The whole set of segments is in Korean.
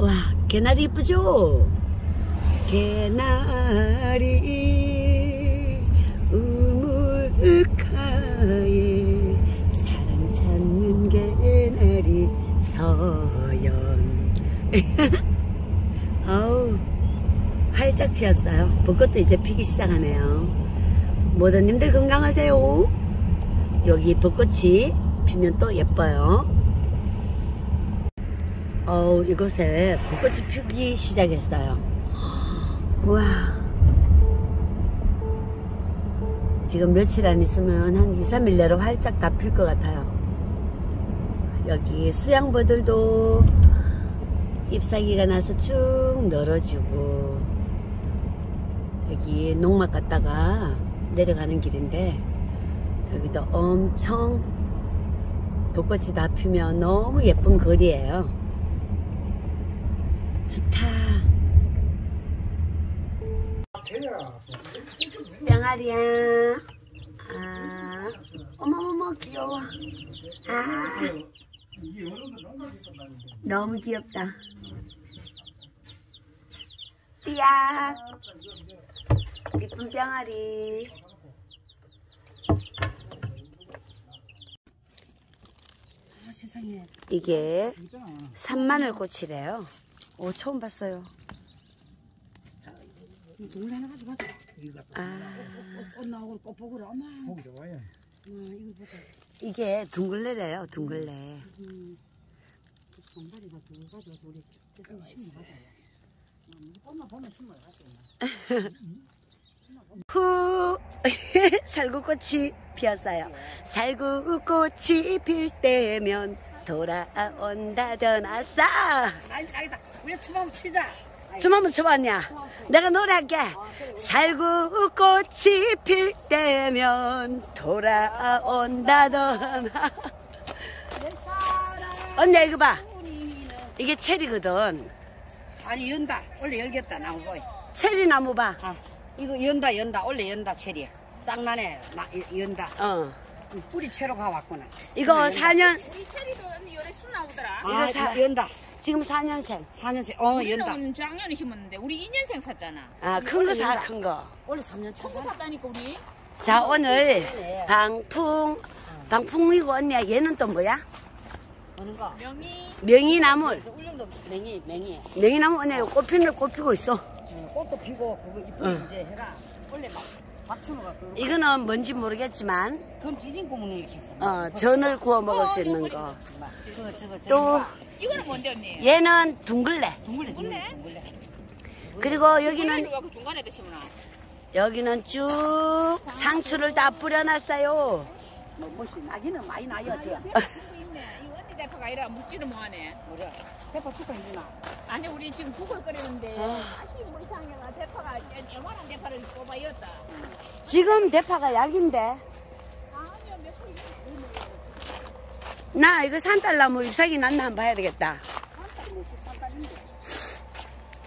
와, 개나리 이쁘죠? 개나리 우물가에 사랑 찾는 개나리 서연. 어우 활짝 피었어요. 벚꽃도 이제 피기 시작하네요. 모두님들 건강하세요. 여기 벚꽃이 피면 또 예뻐요 어우 이곳에 벚꽃이 피기 시작했어요. 우와. 지금 며칠 안 있으면 한 2, 3일 내로 활짝 다 필 것 같아요. 여기 수양버들도 잎사귀가 나서 쭉 늘어지고 여기 농막 갔다가 내려가는 길인데 여기도 엄청 벚꽃이 다 피면 너무 예쁜 거리예요 좋다. 병아리야. 아. 어머머머 귀여워. 아. 너무 귀엽다. 삐약. 이쁜 병아리. 아 세상에. 이게 산마늘 꽃이래요 오 처음 봤어요. 이 동물 하나 가지고 가자. 아. 꽃 나오고 꽃 보고라 엄마. 보기 좋아요. 이거 보자. 이게 둥글레래요 둥글레. 음. 정발이가 그거 가져와서 우리 대충 심어 가자 음, 꽃만 보면 심어 가자 후. 살구꽃이 피었어요. 살구꽃이 필 때면 돌아온다던 아싸. 아니다 우리 춤 한번 치자? 춤 한번 춰봤냐? 내가 노래할게. 살구 꽃이 필 때면 돌아온다던. 언니 이거 봐. 이게 체리거든. 아니 연다. 원래 열겠다 나무 보이. 체리 나무 봐. 아 이거 연다 연다. 원래 연다 체리. 쌍난에 나 연다. 어. 뿌리 채로 가왔구나. 이거 4년 우리 체리도 언니 열에 수 나오더라. 이거 아 사- 사, 연다. 지금 4년생. 4년생. 어 우리는 연다. 작년에 심었는데 우리 2년생 샀잖아. 아 큰 거 사 큰 거. 원래 3년 초코 차잖아. 샀다니까 우리. 자 오늘 방풍 방풍이고 언니야. 얘는 또 뭐야? 어느 거? 명이. 명이나물. 저 울릉도 맹이 맹이 명이나물 언니 꽃피는 꽃 피고 있어. 어, 꽃도 피고 그거 이쁘게 응. 이제 해라. 원래 막 박춘호가 그 이거는 뭔지 모르겠지만 그건 찌진 고문이 이렇게 있어 어 전을 구워 먹을 수 있는 거막 그거 저거 저거 또막 이거는 뭔데 언니? 얘는 둥글레 둥글레 둥글레? 둥글레 그리고 여기는 중간에다 심으나? 여기는 쭉 상추를 다 뿌려놨어요 뭐 뭐시 나기는 많이 나요 저. 대파 언니 대파가 아니라 묵지는 뭐하네. 뭐야 대파 축하 해주나? 아니 우리 지금 국을 끓이는데 아. 맛이 뭐 이상해가 대파가 요만한 대파를 뽑아 이었다. 지금 대파가 약인데. 아니요 몇 개. 나 이거 산딸나무 잎사귀 났나 한번 봐야 되겠다.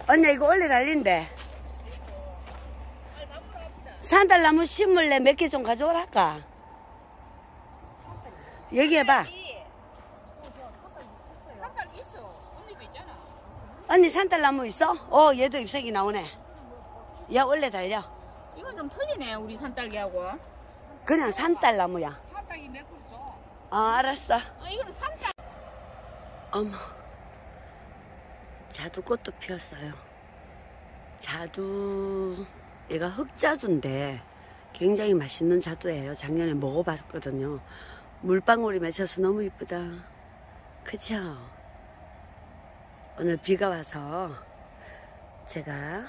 언니 이거 원래 달린데 산딸나무 심을래? 몇 개 좀 가져오랄까 얘기해봐. 산딸 있어. 언니도 있잖아. 언니 산딸나무 있어? 어 얘도 잎사귀 나오네. 얘 원래 달려. 이건 좀 틀리네 우리 산딸기하고. 그냥 산딸나무야. 산딸이 몇 그루 줘? 어 알았어. 어 이거는 산딸. 어머. 자두꽃도 피었어요. 자두 얘가 흑자두인데 굉장히 맛있는 자두예요. 작년에 먹어봤거든요 물방울이 맺혀서 너무 이쁘다 그쵸 오늘 비가 와서 제가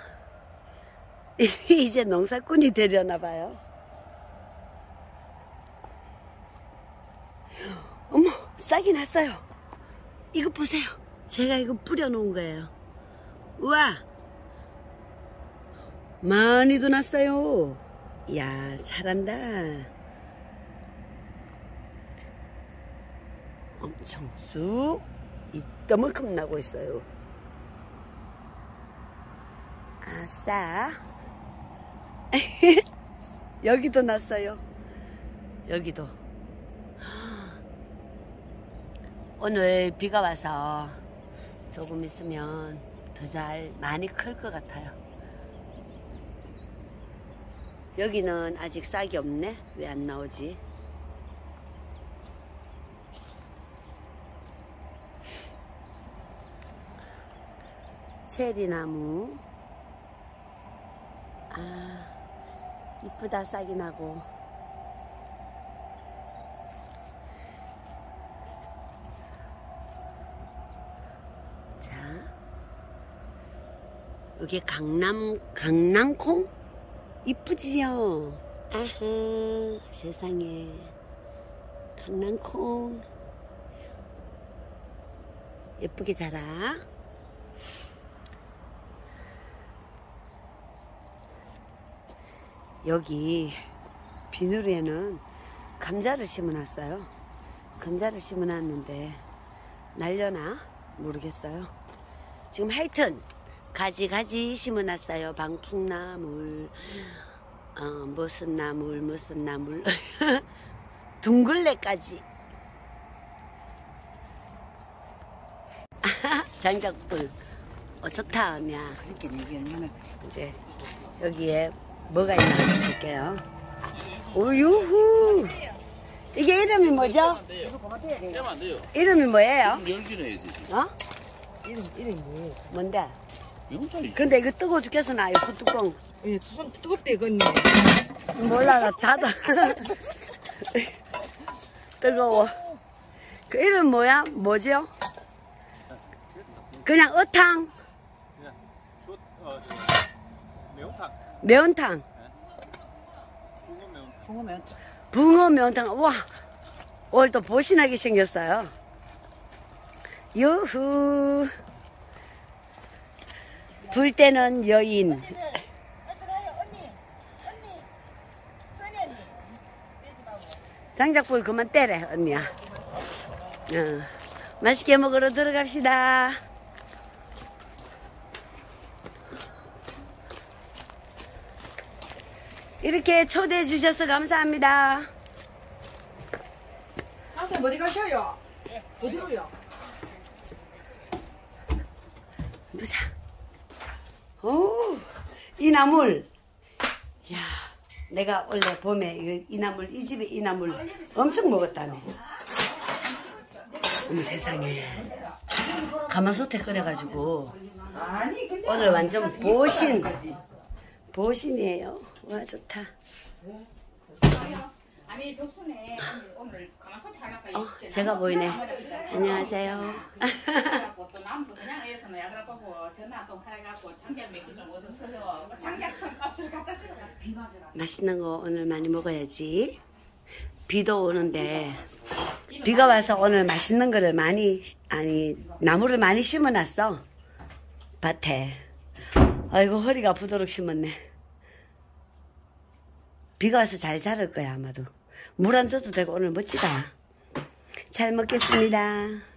이제 농사꾼이 되려나 봐요 어머 싹이 났어요 이거 보세요. 제가 이거 뿌려놓은 거예요. 우와! 많이도 났어요. 이야, 잘한다. 엄청 쑥 이따만큼 나고 있어요. 아싸. 여기도 났어요. 여기도. 오늘 비가 와서 조금 있으면 더 잘 많이 클 것 같아요. 여기는 아직 싹이 없네. 왜 안 나오지? 체리나무. 아, 이쁘다 싹이 나고. 자, 여기 강남 강낭콩 이쁘지요? 아하, 세상에 강낭콩 예쁘게 자라. 여기 비누리에는 감자를 심어놨어요. 감자를 심어놨는데 날려나 모르겠어요. 지금 하여튼 가지 가지 심어놨어요. 방풍나물, 어, 무슨 나물 무슨 나물 둥글레까지. 장작불. 어, 좋다, 언니야. 그렇게 얘기 얼마나 이제 여기에 뭐가 있나 볼게요. 오유후. 이게 이름이 뭐죠? 돼. 이름이 뭐예요? 열기는 해야 되지. 어? 이름 이름이 뭐예요? 뭔데? 명찰이. 근데 이거 뜨거워 죽겠어, 나. 이거 뚜껑. 예, 수선 뜨겁대 건니. 몰라, 나 닫아. 뜨거워. 그 이름 뭐야? 뭐죠? 그냥 어탕, 그냥 숏, 어, 저, 매운탕. 붕어 매운탕. 붕어 매운탕. 와, 오늘 또 보신하게 생겼어요. 유후. 불 때는 여인. 장작불 그만 떼래, 언니야. 어, 맛있게 먹으러 들어갑시다. 이렇게 초대해 주셔서 감사합니다. 선생 어디 가셔요? 어디로요? 보자. 오, 이 나물. 야, 내가 원래 봄에 이, 이 나물, 이 집에 이 나물 엄청 먹었다네. 어머 세상에. 가마솥에 끓여가지고 오늘 완전 보신. 보신이에요. 와, 좋다. 어, 제가 보이네. 안녕하세요. 맛있는 거 오늘 많이 먹어야지. 비도 오는데 비가 와서 오늘 맛있는 거를 많이 아니 나무를 많이 심어놨어 밭에. 아이고 허리가 아프도록 심었네. 비가 와서 잘 자랄 거야 아마도. 물 안 줘도 되고 오늘 멋지다. 잘 먹겠습니다.